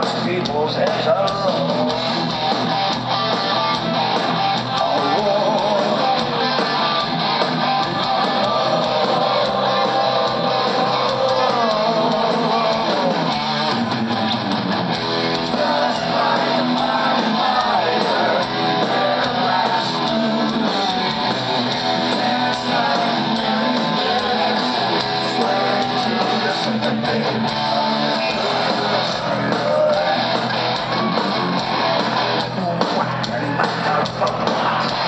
lost peoples heads off. あっ。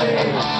Amén.